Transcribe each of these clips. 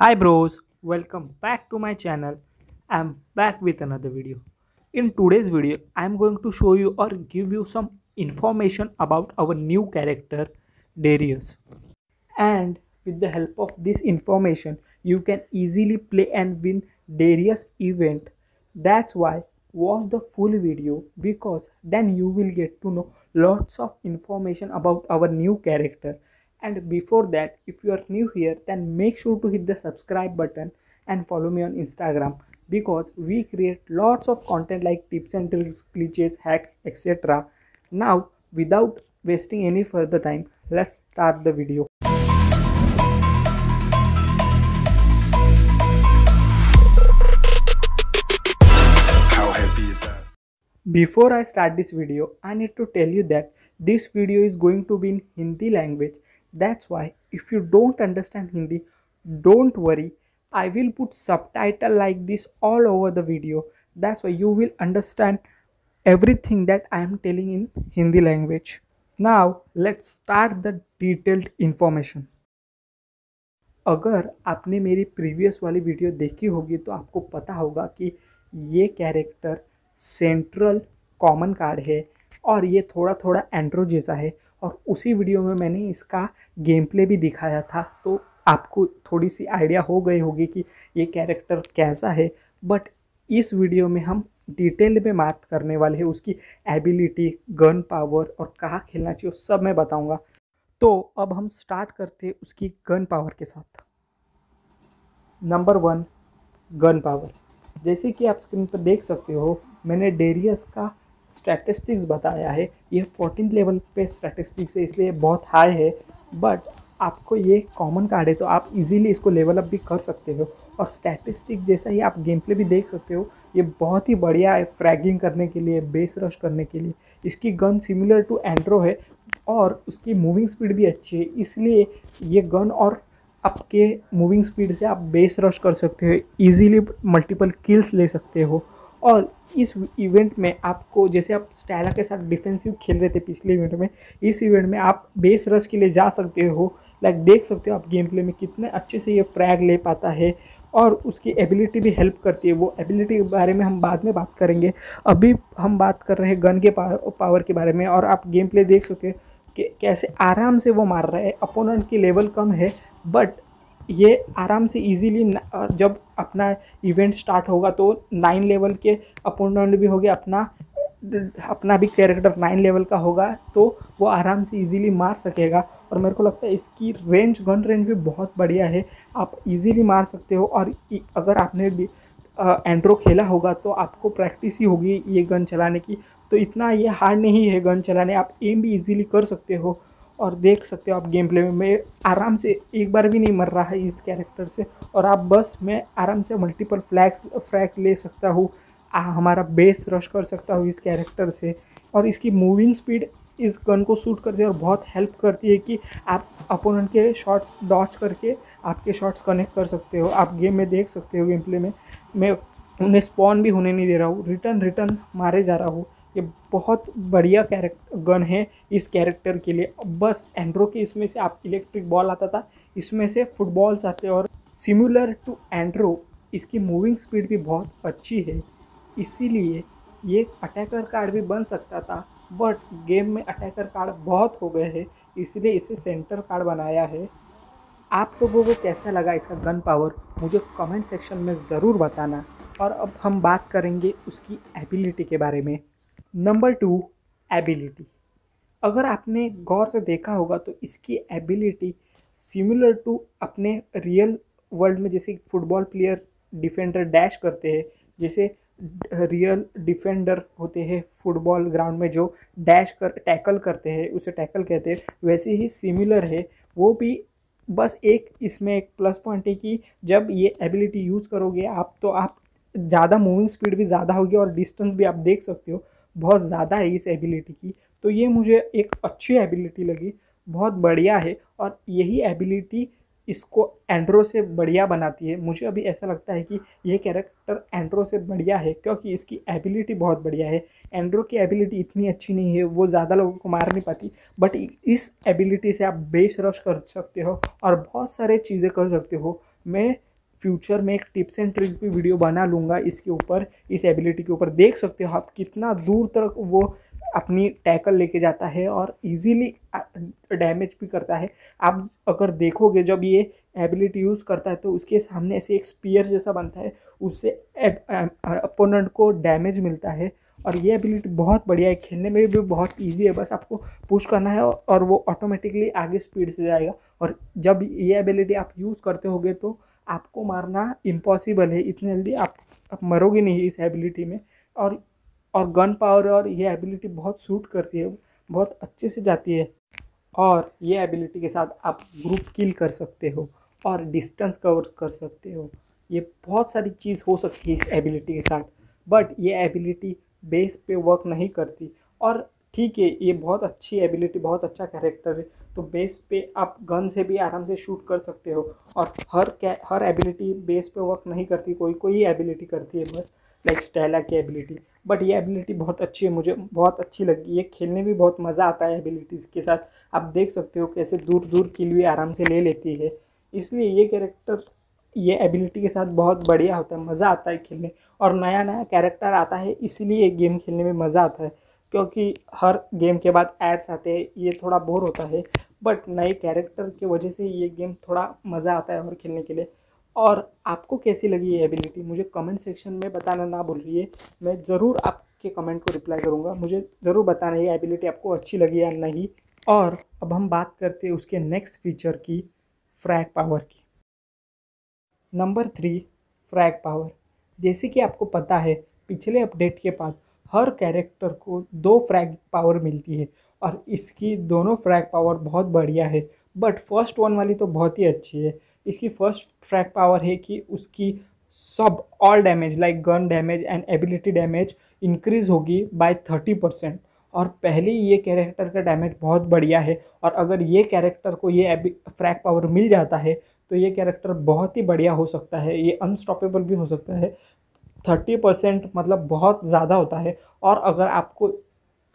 Hi bros, welcome back to my channel. I'm back with another video. In today's video, I'm going to show you or give you some information about our new character Darius. And with the help of this information, you can easily play and win Darius event. That's why watch the full video because then you will get to know lots of information about our new character and before that if you are new here then make sure to hit the subscribe button and follow me on instagram because we create lots of content like tips and tricks glitches hacks etc now without wasting any further time let's start the video How heavy is that? Before I start this video, I need to tell you that this video is going to be in Hindi language. That's why if you don't understand Hindi, don't worry. I will put subtitle like this all over the video. That's why you will understand everything that I am telling in Hindi language. Now let's start the detailed information. अगर आपने मेरी previous वाली video देखी होगी तो आपको पता होगा कि ये कैरेक्टर सेंट्रल कॉमन कार्ड है और ये थोड़ा थोड़ा एंड्रो जैसा है और उसी वीडियो में मैंने इसका गेम प्ले भी दिखाया था तो आपको थोड़ी सी आइडिया हो गई होगी कि ये कैरेक्टर कैसा है बट इस वीडियो में हम डिटेल में बात करने वाले हैं, उसकी एबिलिटी गन पावर और कहाँ खेलना चाहिए सब मैं बताऊँगा। तो अब हम स्टार्ट करते हैं उसकी गन पावर के साथ। नंबर वन गन पावर जैसे कि आप स्क्रीन पर देख सकते हो, मैंने डेरियस का स्टैटिस्टिक्स बताया है। ये फोर्टीन लेवल पे स्टैटिस्टिक्स है, इसलिए बहुत हाई है। बट आपको ये कॉमन कार्ड है तो आप इजीली इसको लेवल अप भी कर सकते हो। और स्टैटिस्टिक जैसा ही आप गेम प्ले भी देख सकते हो, ये बहुत ही बढ़िया है फ्रैगिंग करने के लिए बेस रश करने के लिए। इसकी गन सिमिलर टू एंड्रो है, और उसकी मूविंग स्पीड भी अच्छी है। इसलिए ये गन और आपके मूविंग स्पीड से आप बेस रश कर सकते हो। इजीली मल्टीपल किल्स ले सकते हो। और इस इवेंट में आपको, जैसे आप स्टैला के साथ डिफेंसिव खेल रहे थे पिछले इवेंट में, इस इवेंट में आप बेस रश के लिए जा सकते हो। लाइक देख सकते हो आप गेम प्ले में कितने अच्छे से ये फ्रैग ले पाता है और उसकी एबिलिटी भी हेल्प करती है। वो एबिलिटी के बारे में हम बाद में बात करेंगे। अभी हम बात कर रहे हैं गन के पावर के बारे में और आप गेम प्ले देख सकते हो कि कैसे आराम से वो मार रहा है। अपोनेंट की लेवल कम है बट ये आराम से इजीली जब अपना इवेंट स्टार्ट होगा तो नाइन लेवल के अपोनेंट भी हो गया अपना अपना भी कैरेक्टर नाइन लेवल का होगा तो वो आराम से इजीली मार सकेगा। और मेरे को लगता है इसकी रेंज गन रेंज भी बहुत बढ़िया है। आप इजीली मार सकते हो और अगर आपने भी एंड्रो खेला होगा तो आपको प्रैक्टिस ही होगी ये गन चलाने की। तो इतना ये हार्ड नहीं है गन चलाने, आप एम भी इजीली कर सकते हो। और देख सकते हो आप गेम प्ले में। मैं आराम से एक बार भी नहीं मर रहा है इस कैरेक्टर से। और आप बस मैं आराम से मल्टीपल फ्लैग्स फ्रैग ले सकता हूँ। हमारा बेस रश कर सकता हूँ इस कैरेक्टर से। और इसकी मूविंग स्पीड इस गन को शूट करती है और बहुत हेल्प करती है कि आप अपोनेंट के शॉट्स डॉच करके आपके शॉट्स कनेक्ट कर सकते हो। आप गेम में देख सकते हो गेम प्ले में। मैं, उन्हें स्पॉन भी होने नहीं दे रहा हूँ। रिटर्न रिटर्न मारे जा रहा हूँ। ये बहुत बढ़िया कैरेक्टर गन है इस कैरेक्टर के लिए। बस एंड्रो के इसमें से आप इलेक्ट्रिक बॉल आता था। इसमें से फुटबॉल्स आते और सिमिलर टू एंड्रो इसकी मूविंग स्पीड भी बहुत अच्छी है। इसीलिए ये अटैकर कार्ड भी बन सकता था बट गेम में अटैकर कार्ड बहुत हो गए हैं, इसलिए इसे सेंटर कार्ड बनाया है। आप लोगों को कैसा लगा इसका गन पावर मुझे कमेंट सेक्शन में ज़रूर बताना। और अब हम बात करेंगे उसकी एबिलिटी के बारे में। Number two, ability. अगर आपने गौर से देखा होगा तो इसकी एबिलिटी सिमिलर टू अपने रियल वर्ल्ड में जैसे फुटबॉल प्लेयर डिफेंडर डैश करते हैं, जैसे रियल डिफेंडर होते हैं फुटबॉल ग्राउंड में जो डैश कर, टैकल करते हैं, उसे टैकल कहते हैं, वैसे ही सिमिलर है। वो भी बस एक इसमें एक प्लस पॉइंट है कि जब ये एबिलिटी यूज़ करोगे आप तो आप ज़्यादा मूविंग स्पीड भी ज़्यादा होगी और डिस्टेंस भी आप देख सकते हो। बहुत ज़्यादा है इस एबिलिटी की। तो ये मुझे एक अच्छी एबिलिटी लगी, बहुत बढ़िया है और यही एबिलिटी इसको एंड्रो से बढ़िया बनाती है। मुझे अभी ऐसा लगता है कि ये कैरेक्टर एंड्रो से बढ़िया है क्योंकि इसकी एबिलिटी बहुत बढ़िया है। एंड्रो की एबिलिटी इतनी अच्छी नहीं है, वो ज़्यादा लोगों को मार नहीं पाती बट इस एबिलिटी से आप बेस रश कर सकते हो और बहुत सारे चीज़ें कर सकते हो। मैं फ्यूचर में एक टिप्स एंड ट्रिक्स भी वीडियो बना लूँगा इसके ऊपर, इस एबिलिटी के ऊपर। देख सकते हो आप कितना दूर तक वो अपनी टैकल लेके जाता है और इजीली डैमेज भी करता है। आप अगर देखोगे जब ये एबिलिटी यूज़ करता है तो उसके सामने ऐसे एक स्पीयर जैसा बनता है, उससे अपोनेंट को डैमेज मिलता है और ये एबिलिटी बहुत बढ़िया है। खेलने में भी बहुत इजी है, बस आपको पुश करना है और वो ऑटोमेटिकली आगे स्पीड से जाएगा। और जब ये एबिलिटी आप यूज़ करते होगे तो आपको मारना इम्पॉसिबल है इतनी जल्दी आप, आप मरोगे नहीं इस एबिलिटी में। और और गन पावर और ये एबिलिटी बहुत सूट करती है बहुत अच्छे से जाती है। और ये एबिलिटी के साथ आप ग्रुप किल कर सकते हो और डिस्टेंस कवर कर सकते हो। ये बहुत सारी चीज़ हो सकती है इस एबिलिटी के साथ। बट ये एबिलिटी बेस पे वर्क नहीं करती। और ठीक है ये बहुत अच्छी एबिलिटी बहुत अच्छा कैरेक्टर है। तो बेस पे आप गन से भी आराम से शूट कर सकते हो। और हर हर एबिलिटी बेस पे वर्क नहीं करती, कोई कोई एबिलिटी करती है बस लाइक स्टेला की एबिलिटी बट ये एबिलिटी बहुत अच्छी है, मुझे बहुत अच्छी लगी। ये खेलने में बहुत मज़ा आता है एबिलिटीज़ के साथ। आप देख सकते हो कैसे दूर दूर किल भी आराम से ले लेती है। इसलिए ये कैरेक्टर ये एबिलिटी के साथ बहुत बढ़िया होता है, मज़ा आता है खेलने। और नया नया कैरेक्टर आता है, इसीलिए गेम खेलने में मज़ा आता है। क्योंकि हर गेम के बाद एड्स आते हैं, ये थोड़ा बोर होता है। बट नए कैरेक्टर की वजह से ये गेम थोड़ा मज़ा आता है और खेलने के लिए। और आपको कैसी लगी ये एबिलिटी मुझे कमेंट सेक्शन में बताना ना भूल रही है मैं ज़रूर आपके कमेंट को रिप्लाई करूँगा। मुझे ज़रूर बताना ये एबिलिटी आपको अच्छी लगी या नहीं। और अब हम बात करते हैं उसके नेक्स्ट फीचर की फ्रैग पावर की। नंबर थ्री फ्रैग पावर जैसे कि आपको पता है, पिछले अपडेट के बाद हर कैरेक्टर को दो फ्रैग पावर मिलती है। और इसकी दोनों फ्रैग पावर बहुत बढ़िया है। बट फ़र्स्ट वन वाली तो बहुत ही अच्छी है। इसकी फ़र्स्ट फ्रैग पावर है कि उसकी सब all damage like gun damage and ability damage increase होगी बाय थर्टी परसेंट और पहले ये कैरेक्टर का डैमेज बहुत बढ़िया है। और अगर ये कैरेक्टर को ये फ्रैग पावर मिल जाता है तो ये कैरेक्टर बहुत ही बढ़िया हो सकता है। ये अनस्टॉपेबल भी हो सकता है। थर्टी परसेंट मतलब बहुत ज़्यादा होता है। और अगर आपको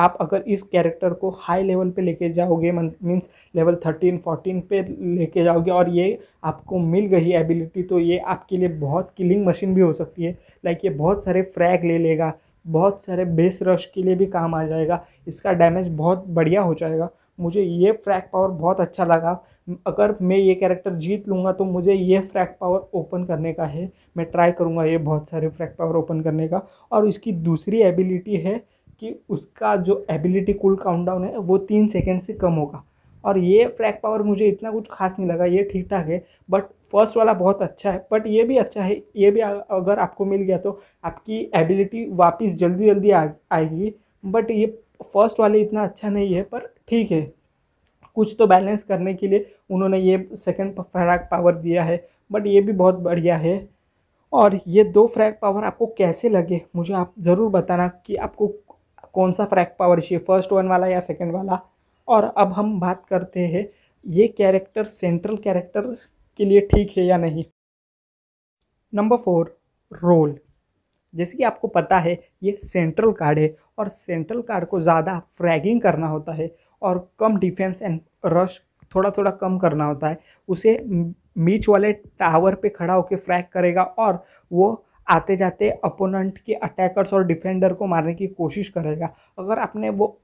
आप अगर इस कैरेक्टर को हाई लेवल पे लेके जाओगे मीन्स लेवल थर्टीन फोर्टीन पे लेके जाओगे और ये आपको मिल गई एबिलिटी तो ये आपके लिए बहुत किलिंग मशीन भी हो सकती है। लाइक ये बहुत सारे फ्रैग ले लेगा, बहुत सारे बेस रश के लिए भी काम आ जाएगा, इसका डैमेज बहुत बढ़िया हो जाएगा। मुझे ये फ्रैग पावर बहुत अच्छा लगा। अगर मैं ये कैरेक्टर जीत लूँगा तो मुझे ये फ्रैक पावर ओपन करने का है। मैं ट्राई करूँगा ये बहुत सारे फ्रैक पावर ओपन करने का। और इसकी दूसरी एबिलिटी है कि उसका जो एबिलिटी कूल काउंटडाउन है, वो तीन सेकेंड से कम होगा। और ये फ्रैग पावर मुझे इतना कुछ खास नहीं लगा, ये ठीक ठाक है बट फ़र्स्ट वाला बहुत अच्छा है बट ये भी अच्छा है, ये भी अगर आपको मिल गया तो आपकी एबिलिटी वापस जल्दी जल्दी आ, आएगी बट ये फ़र्स्ट वाले इतना अच्छा नहीं है, पर ठीक है। कुछ तो बैलेंस करने के लिए उन्होंने ये सेकेंड फ्रैग पावर दिया है बट ये भी बहुत बढ़िया है। और ये दो फ्रैग पावर आपको कैसे लगे, मुझे आप ज़रूर बताना कि आपको कौन सा फ्रैक पावर चाहिए? फ़र्स्ट वन वाला या सेकेंड वाला? और अब हम बात करते हैं, ये कैरेक्टर सेंट्रल कैरेक्टर के लिए ठीक है या नहीं? नंबर फोर रोल जैसे कि आपको पता है, ये सेंट्रल कार्ड है और सेंट्रल कार्ड को ज़्यादा फ्रैगिंग करना होता है और कम डिफेंस एंड रश थोड़ा थोड़ा कम करना होता है। उसे बीच वाले टावर पे खड़ा होकर फ्रैग करेगा और वो आते जाते अपोनेंट के अटैकर्स और डिफेंडर को मारने की कोशिश करेगा। अगर आपने वो,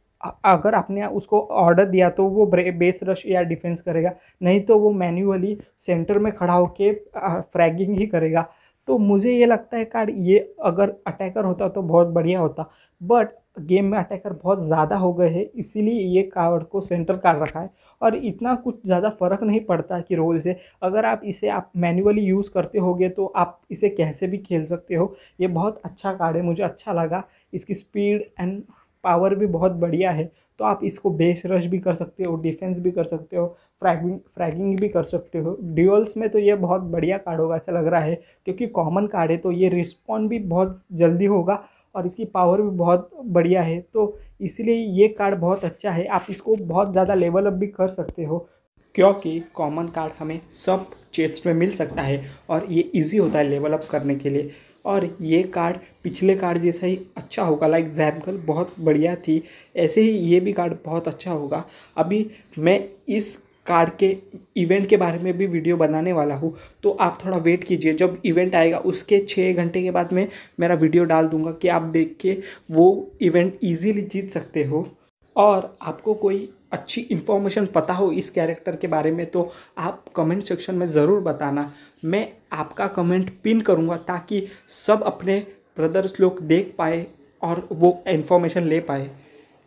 अगर आपने उसको ऑर्डर दिया तो वो बेस रश या डिफेंस करेगा। नहीं तो वो मैन्युअली सेंटर में खड़ा होकर फ्रैगिंग ही करेगा। तो मुझे ये लगता है कार्ड ये अगर अटैकर होता तो बहुत बढ़िया होता। बट गेम में अटैकर बहुत ज़्यादा हो गए हैं, इसीलिए ये कार्ड को सेंटर कार्ड रखा है। और इतना कुछ ज़्यादा फ़र्क नहीं पड़ता कि रोल से। अगर आप इसे आप मैन्युअली यूज़ करते होगे तो आप इसे कैसे भी खेल सकते हो। ये बहुत अच्छा कार्ड है, मुझे अच्छा लगा। इसकी स्पीड एंड पावर भी बहुत बढ़िया है। तो आप इसको बेस रश भी कर सकते हो डिफेंस भी कर सकते हो फ्रैगिंग फ्रैगिंग भी कर सकते हो। ड्यूअल्स में तो ये बहुत बढ़िया कार्ड होगा, ऐसा लग रहा है। क्योंकि कॉमन कार्ड है तो ये रिस्पॉन्ड भी बहुत जल्दी होगा। और इसकी पावर भी बहुत बढ़िया है। तो इसलिए ये कार्ड बहुत अच्छा है। आप इसको बहुत ज़्यादा लेवल अप भी कर सकते हो। क्योंकि कॉमन कार्ड हमें सब चेस्ट में मिल सकता है और ये इजी होता है लेवल अप करने के लिए। और ये कार्ड पिछले कार्ड जैसा ही अच्छा होगा। लाइक जैमकल बहुत बढ़िया थी। ऐसे ही ये भी कार्ड बहुत अच्छा होगा। अभी मैं इस कार्ड के इवेंट के बारे में भी वीडियो बनाने वाला हूँ। तो आप थोड़ा वेट कीजिए। जब इवेंट आएगा, उसके छः घंटे के बाद मैं मेरा वीडियो डाल दूँगा कि आप देख के वो इवेंट इजीली जीत सकते हो। और आपको कोई अच्छी इन्फॉर्मेशन पता हो इस कैरेक्टर के बारे में तो आप कमेंट सेक्शन में ज़रूर बताना। मैं आपका कमेंट पिन करूँगा ताकि सब अपने ब्रदर्स लोग देख पाए और वो इन्फॉर्मेशन ले पाए।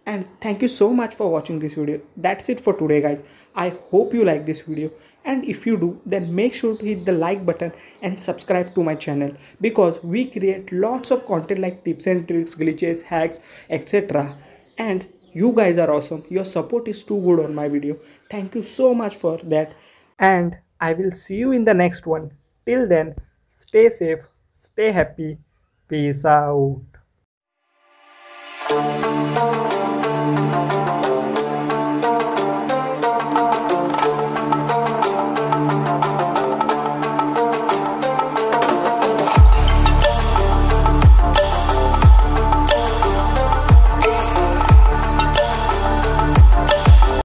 And thank you so much for watching this video. That's it for today guys. I hope you like this video. And if you do then make sure to hit the like button and subscribe to my channel. Because we create lots of content like tips and tricks glitches hacks etc and you guys are awesome. Your support is too good on my video. Thank you so much for that. And i will see you in the next one. Till then stay safe stay happy. Peace out